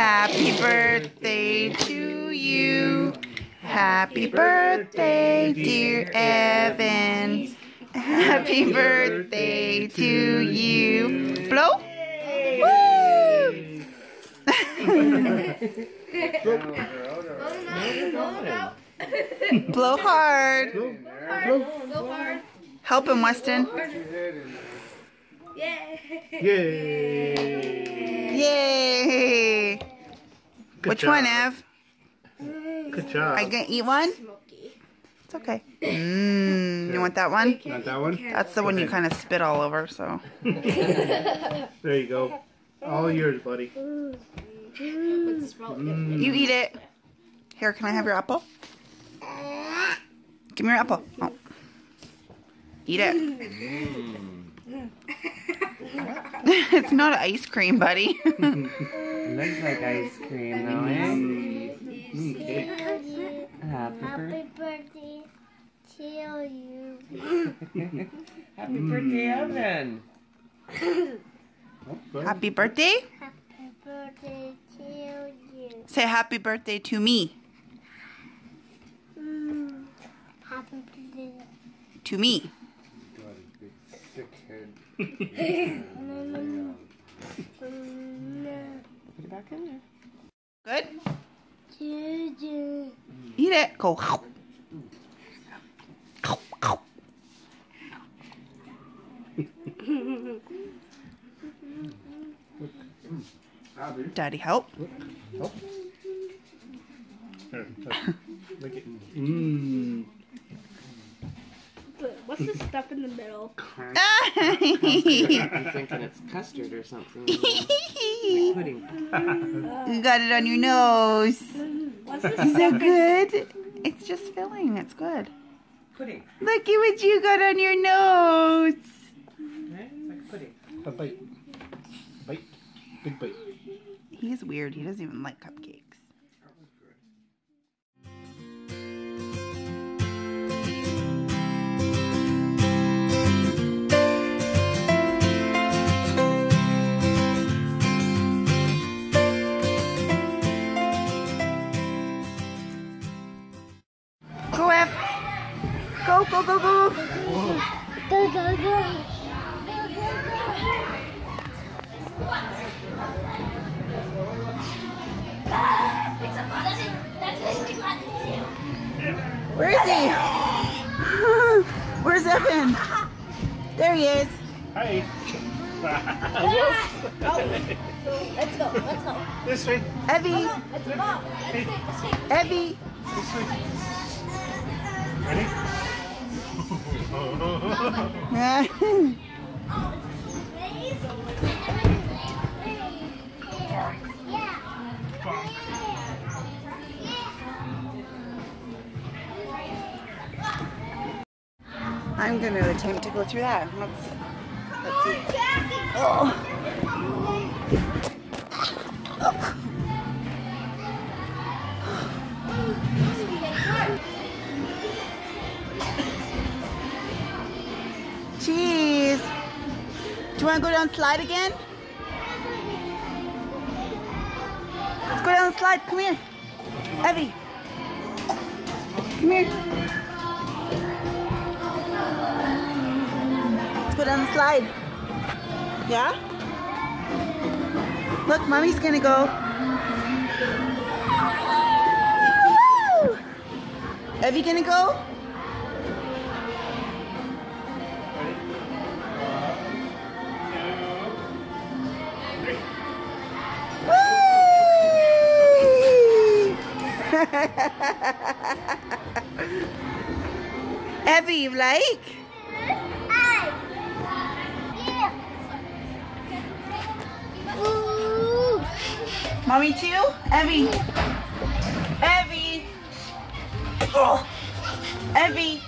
Happy birthday to you. Happy birthday, dear Evan. Happy birthday to you. Blow. Woo! Blow hard. Help him, Weston. Yay! Yay! Good Which job. one, Ev? Good job. I you gonna eat one? It's okay. Mmm. You want that one? Not that one? That's the one you kind of spit all over, so. There you go. All yours, buddy. Mm. You eat it. Here, can I have your apple? Give me your apple. Oh. Eat it. Mm. it's not ice cream, buddy. Looks like ice cream though, eh? Mm, cake. Happy birthday. birthday to you. Happy birthday, Evan. Oh, happy birthday? Happy birthday to you. Say happy birthday to me. Mm. Happy birthday. To me. Mm. Put it back in there. Good? To you. Eat it. Go. Daddy, help. Oh. Here, touch. It. Mmm. What's the stuff in the middle? I'm thinking it's custard or something. you got it on your nose. What's the Is that good? It's just filling. It's good. Pudding. Look at what you got on your nose. Right? It's like pudding. A bite. Bite. Big bite. He's weird. He doesn't even like cupcakes. Where is he? Where's Evan? There he is. Hi. Let's go, let's go. this way. Evie, Let's go. Let's go. Evie. This way. Ready? I'm going to attempt to go through that. Let's, let's see. Oh. To go down slide again? Let's go down the slide. Come here. Evie. Come here. Let's go down the slide. Yeah? Look, mommy's gonna go. Woo! Evie gonna go? Evie, you like? Mommy too? Evie. Evie. Oh. Evie.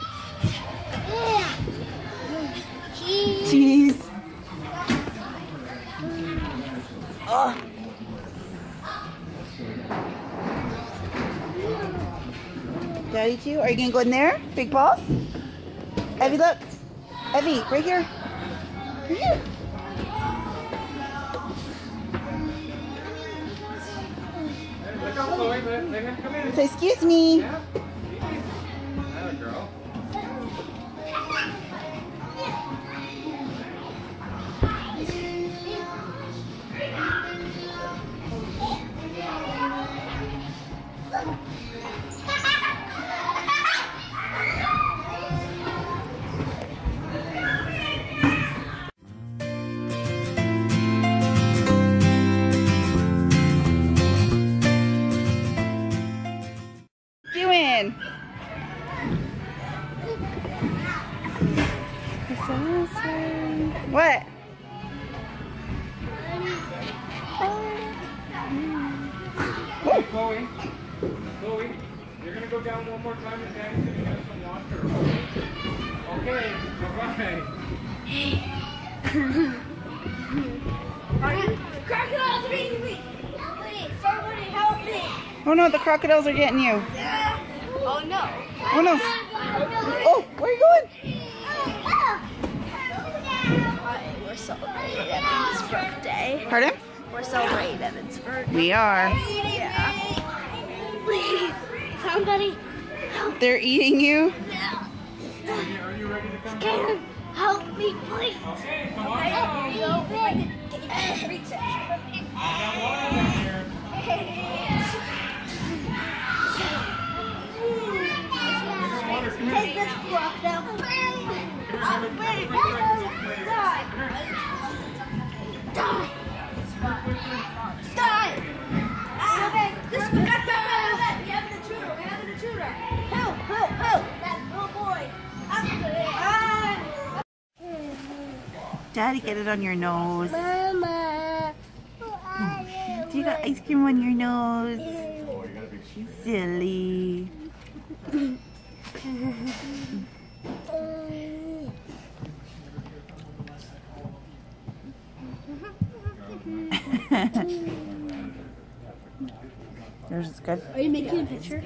Yeah. Cheese. Oh. Daddy too? Are you gonna go in there? Big balls? Evie, look. Evie, right here. Right here. Say, excuse me. Yeah. Chloe. Chloe, you're gonna go down one more time and Daddy's gonna get some water. Okay, bye-bye. Crocodiles are eating me! Please, somebody help me! Oh no, the crocodiles are getting you. Oh no! Oh no. Oh, where are you going? Hi, we're celebrating Evan's birthday. Pardon? We're celebrating Evan's birthday. We are. Yeah. Please, somebody They're eating you. Are you ready to come can help me, please. Okay, come on Help down. me, if Daddy, get it on your nose. Mama. Do you got ice cream on your nose? Silly. Yours is good. Are you making a picture?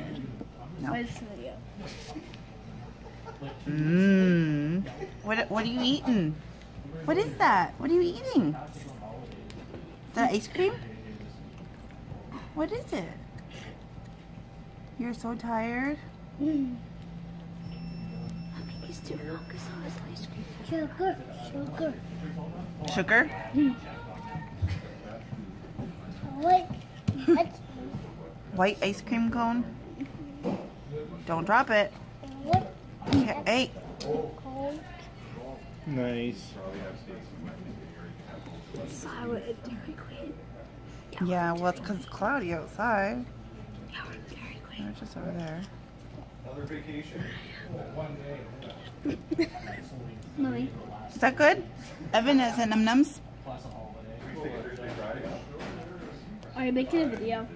No. Why is this video? Mmm. What, what are you eating? What is that? What are you eating? Is that ice cream? What is it? You're so tired. He's too focused on his ice cream. Sugar, sugar. Sugar? What? That's White ice cream cone? Don't drop it. what? Okay, Hey. Nice. Silent and Dairy Queen. yeah, well, it's because it's cloudy outside. Yeah, Dairy Queen. They're just over there. Mommy. Is that good? Evan has num nums. Are you making a video?